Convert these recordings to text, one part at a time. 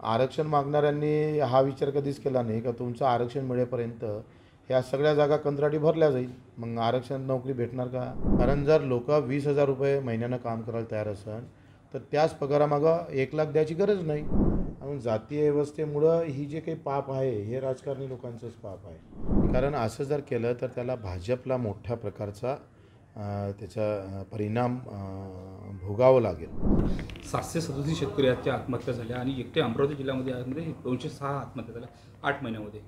आरक्षण मागणाऱ्यांनी हा विचार कधीच केला नाही का? तुमचं आरक्षण मिळेपर्यंत ह्या सगळ्या जागा कंत्राटी भरल्या जाईल. मग आरक्षण नोकरी भेटणार का? कारण जर लोक वीस हजार रुपये महिन्यानं काम करायला तयार असन तर त्याच पगारामागं एक लाख द्यायची गरज नाही. म्हणून जातीय व्यवस्थेमुळं ही जे काही पाप आहे हे राजकारणी लोकांचंच पाप आहे. कारण असं जर केलं तर त्याला भाजपला मोठ्या प्रकारचा त्याचा परिणाम भोगावं लागेल. सातशे सदोतीस शेतकरी आजच्या आत्महत्या झाल्या आणि एकटे अमरावती जिल्ह्यामध्ये आजमध्ये दोनशे सहा आत्महत्या झाल्या आठ महिन्यामध्ये.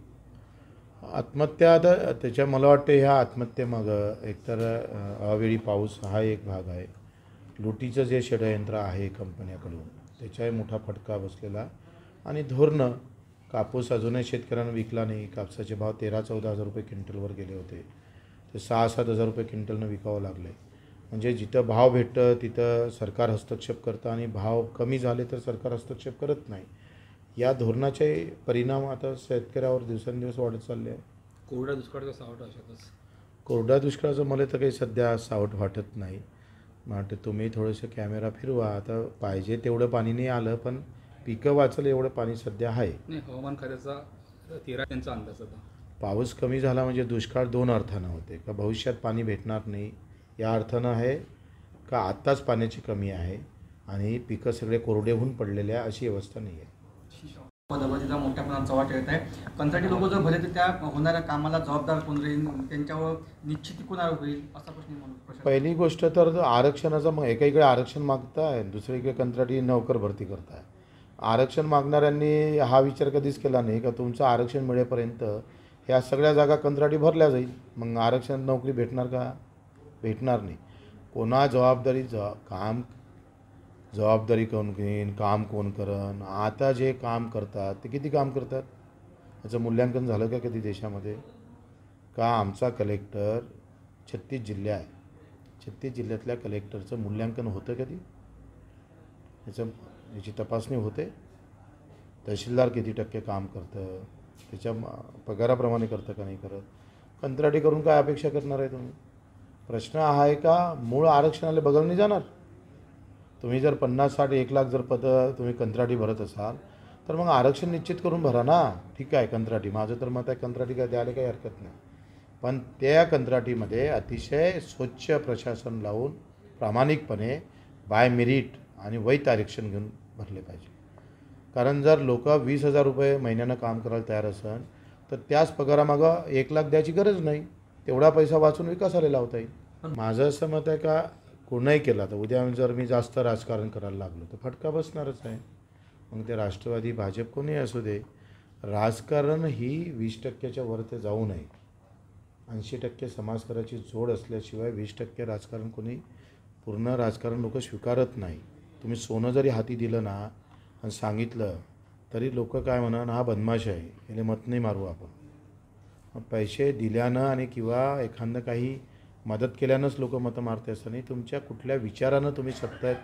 आत्महत्या आता त्याच्या मला वाटतं ह्या आत्महत्येमागं एकतर अवेळी पाऊस हा एक भाग आहे. लुटीचं जे षडयंत्र आहे कंपन्याकडून त्याचाही मोठा फटका बसलेला. आणि धोरणं कापूस अजूनही शेतकऱ्यांना विकला नाही. कापसाचे भाव तेरा चौदा हजार रुपये क्विंटलवर गेले होते. ते सहा सात हजार रुपये क्विंटलनं विकावं लागले. म्हणजे जिथं भाव भेटतं तिथं सरकार हस्तक्षेप करतं आणि भाव कमी झाले तर सरकार हस्तक्षेप करत नाही. या धोरणाचे परिणाम आता शेतकऱ्यावर दिवसेंदिवस वाढत चालले आहे कोरड्या दुष्काळाचा सावट अशातच कोरड्या दुष्काळाचं मला तर काही सध्या सावट वाटत नाही. वाटतं तुम्ही थोडंसं कॅमेरा फिरवा आता पाहिजे तेवढं पाणी नाही आलं पण पिकं वाचलं एवढं पाणी सध्या आहे. नाही हवामान खात्याचा तेरा त्यांचा अंदाज होता. पाऊस कमी झाला म्हणजे दुष्काळ दोन अर्थानं होते. का भविष्यात पाणी भेटणार नाही या अर्थानं आहे का आत्ताच पाण्याची कमी आहे आणि पिकं सगळे कोरडे होऊन पडलेले आहे अशी व्यवस्था नाही आहे. मोठ्या प्रमाणात चव्हाट येत आहे. कंत्राटी लोक जर भरले तर त्या होणाऱ्या कामाला जबाबदार कोण राहील? त्यांच्यावर निश्चिती कोणावर होईल? असा प्रश्न म्हणून प्रश्न. पहिली गोष्ट तर आरक्षणाचा मग एकाकडे आरक्षण मागताय दुसरीकडे कंत्राटी नोकर भरती करताय. आरक्षण मागणाऱ्यांनी हा विचार कधीच केला नाही का तुमचं आरक्षण मिळेपर्यंत ह्या सगळ्या जागा कंत्राटी भरल्या जाईल. मग आरक्षण नोकरी भेटणार का? भेटणार नाही. कोणा जबाबदारी ज काम जबाबदारी कोण घेईन काम कोण करण आता जे काम करतात ते किती काम करतात? याचं मूल्यांकन झालं का कधी देशामध्ये? का आमचा कलेक्टर छत्तीस जिल्हे आहे? छत्तीस जिल्ह्यातल्या कलेक्टरचं मूल्यांकन होतं कधी? याचं याची तपासणी होते? तहसीलदार किती टक्के काम करतं? त्याच्या पगाराप्रमाणे करतं का नाही करत? कंत्राटी करून काय अपेक्षा करणार आहे तुम्ही? प्रश्न हा आहे का? मूळ आरक्षणाला बगल नाही जाणार. तुम्ही जर पन्नास साठ एक लाख जर पदं तुम्ही कंत्राटी भरत असाल तर मग आरक्षण निश्चित करून भरा ना. ठीक आहे कंत्राटी. माझं तर मत आहे कंत्राटी काय द्यायला काही हरकत नाही. पण त्या कंत्राटीमध्ये अतिशय स्वच्छ प्रशासन लावून प्रामाणिकपणे बाय मेरिट आणि वैध आरक्षण घेऊन भरले पाहिजे. कारण जर लोक वीस हजार रुपये महिन्यानं काम करायला तयार असन तर त्याच पगारामागं एक लाख द्यायची गरज नाही. तेवढा पैसा वाचून विकासाला लावता येईल. माझं असं मत आहे का कोणीही केला तर उद्या जर मी जास्त राजकारण करायला लागलो तर फटका बसणारच आहे. मग ते राष्ट्रवादी भाजप कोणी असू दे राजकारण ही वीस टक्क्याच्या वर ते जाऊ नये. ऐंशी टक्के समाजकाराची जोड असल्याशिवाय वीस टक्के राजकारण कोणी पूर्ण राजकारण लोक स्वीकारत नाही. तुम्ही सोनं जरी हाती दिलं ना आणि सांगितलं तरी लोक काय म्हणा हा बदमाश आहे याला मत नाही मारू आपण. पैसे दिल्यानं आणि किंवा एखादं काही मदत केल्यानंच लोक मतं मारते असं नाही. तुमच्या कुठल्या विचारानं तुम्ही सत्तेत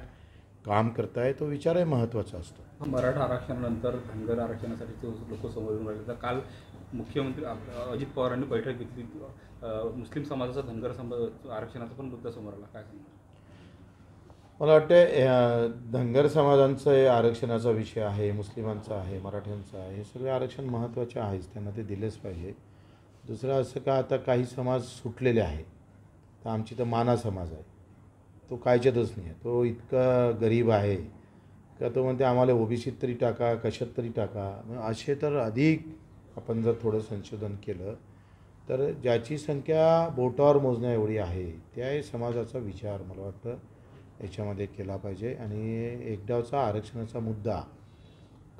काम करताय तो विचारही महत्त्वाचा असतो. मराठा आरक्षणानंतर धनगर आरक्षणासाठी ते लोक समोर येऊन राहिले. तर काल मुख्यमंत्री अजित पवारांनी बैठक घेतली. मुस्लिम समाजाचा धनगर समाज आरक्षणाचा पण मुद्दा समोर आला. काय मला वाटतं धनगर समाजांचं हे आरक्षणाचा विषय आहे मुस्लिमांचा आहे मराठ्यांचा आहे हे सगळे आरक्षण महत्त्वाचे आहेच. त्यांना ते दिलेच पाहिजे. दुसरं असं का आता काही समाज सुटलेले आहे तर आमची तर माना समाज आहे. तो कायच्यातच नाही आहे. तो इतका गरीब आहे. का तो म्हणते आम्हाला ओबीसीत तरी टाका कशात तरी टाका. मग असे तर अधिक आपण जर थोडं संशोधन केलं तर ज्याची संख्या बोटावर मोजण्या एवढी आहे त्या समाजाचा विचार मला वाटतं याच्यामध्ये केला पाहिजे. आणि एकदावचा आरक्षणाचा मुद्दा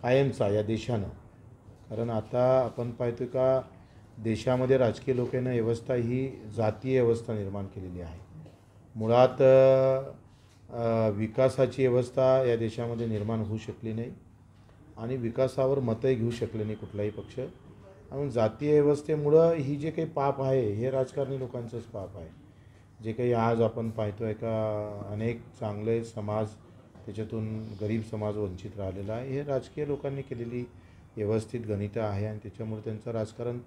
कायमचा या देशानं. कारण आता आपण पाहतो का देशामध्ये राजकीय लोकांना व्यवस्था ही जातीय व्यवस्था निर्माण केलेली आहे. मुळात विकासाची व्यवस्था या देशामध्ये निर्माण होऊ शकली नाही आणि विकासावर मतही घेऊ शकले नाही कुठलाही पक्ष. म्हणून जातीय व्यवस्थेमुळं ही जे काही पाप आहे हे राजकारणी लोकांचंच पाप आहे. जे काही आज आपण पाहतो आहे का अनेक चांगले समाज त्याच्यातून गरीब समाज वंचित राहिलेला आहे हे राजकीय लोकांनी केलेली व्यवस्थित गणितं आहे आणि त्याच्यामुळे त्यांचं राजकारण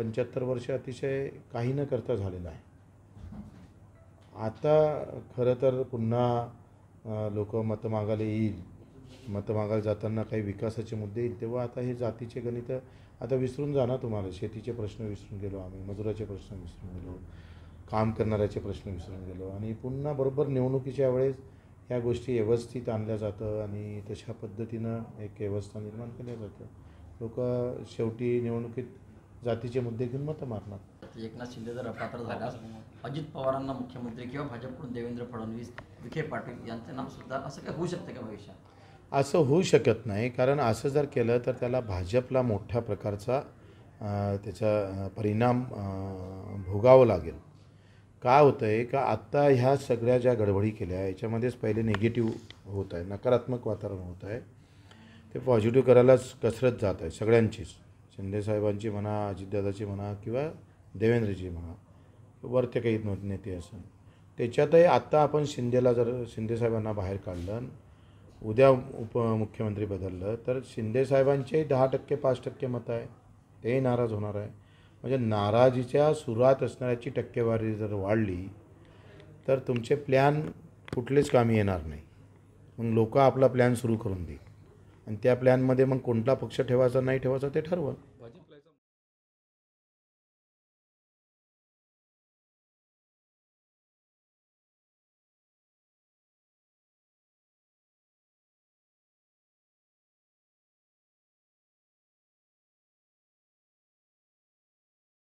पंच्याहत्तर वर्ष अतिशय काही न करता झालेलं आहे. आता खरं तर पुन्हा लोक मतं मागायला येईल. मतं मागायला जाताना काही विकासाचे मुद्दे येईल. तेव्हा आता हे जातीचे गणित आता विसरून जाणार तुम्हाला. शेतीचे प्रश्न विसरून गेलो आम्ही मजुराचे प्रश्न विसरून गेलो काम करणाऱ्याचे प्रश्न विसरून गेलो. आणि पुन्हा बरोबर निवडणुकीच्या वेळेस ह्या गोष्टी व्यवस्थित आणल्या जातं आणि तशा पद्धतीनं एक व्यवस्था निर्माण केल्या जातं. लोक शेवटी निवडणुकीत जातीचे मुद्दे घेऊन मतं मारणार. एकनाथ शिंदे जर अपात्र झाल्यास अजित पवारांना मुख्यमंत्री किंवा भाजपकडून देवेंद्र फडणवीस विखे पाटील यांचं नाव सुद्धा असं काय होऊ शकतं का भविष्यात? असं होऊ शकत नाही कारण असं जर केलं तर त्याला भाजपला मोठ्या प्रकारचा त्याचा परिणाम भोगावं लागेल. काय होतं आहे का आत्ता ह्या सगळ्या ज्या गडबडी केल्या याच्यामध्येच पहिले निगेटिव्ह होत आहे नकारात्मक वातावरण होत आहे ते पॉझिटिव्ह करायलाच कसरत जात आहे सगळ्यांचीच. शिंदेसाहेबांची म्हणा अजितदादाची म्हणा किंवा देवेंद्रजी म्हणा वरते काही न- नेते असं त्याच्यातही आत्ता आपण शिंदेला जर शिंदेसाहेबांना बाहेर काढलं उद्या उद्या उपमुख्यमंत्री बदललं तर शिंदेसाहेबांचे दहा टक्के पाच टक्के मत आहे. तेही नाराज होणार आहे. म्हणजे नाराजीच्या सुरुवात असणाऱ्याची टक्केवारी जर वाढली तर तुमचे प्लॅन कुठलेच कामी येणार नाही. मग लोक आपला प्लॅन सुरू करून देईल. आणि त्या प्लॅनमध्ये मग कोणता पक्ष ठेवायचा नाही ठेवायचा ते ठरवं